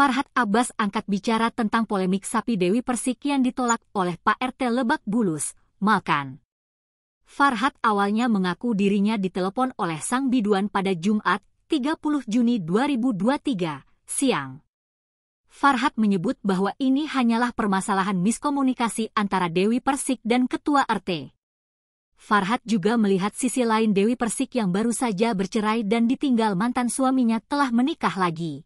Farhat Abbas angkat bicara tentang polemik sapi Dewi Persik yang ditolak oleh Pak RT Lebak Bulus, Malkan. Farhat awalnya mengaku dirinya ditelepon oleh sang biduan pada Jumat, 30 Juni 2023, siang. Farhat menyebut bahwa ini hanyalah permasalahan miskomunikasi antara Dewi Persik dan Ketua RT. Farhat juga melihat sisi lain Dewi Persik yang baru saja bercerai dan ditinggal mantan suaminya telah menikah lagi.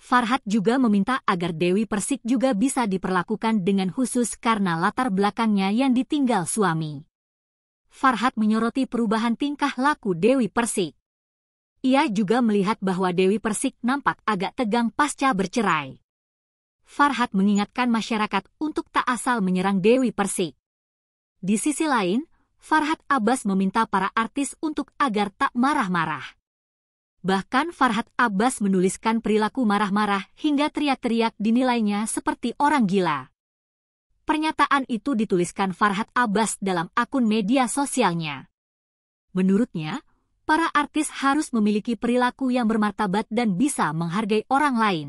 Farhat juga meminta agar Dewi Persik juga bisa diperlakukan dengan khusus karena latar belakangnya yang ditinggal suami. Farhat menyoroti perubahan tingkah laku Dewi Persik. Ia juga melihat bahwa Dewi Persik nampak agak tegang pasca bercerai. Farhat mengingatkan masyarakat untuk tak asal menyerang Dewi Persik. Di sisi lain, Farhat Abbas meminta para artis untuk agar tak marah-marah. Bahkan Farhat Abbas menuliskan perilaku marah-marah hingga teriak-teriak dinilainya seperti orang gila. Pernyataan itu dituliskan Farhat Abbas dalam akun media sosialnya. Menurutnya, para artis harus memiliki perilaku yang bermartabat dan bisa menghargai orang lain.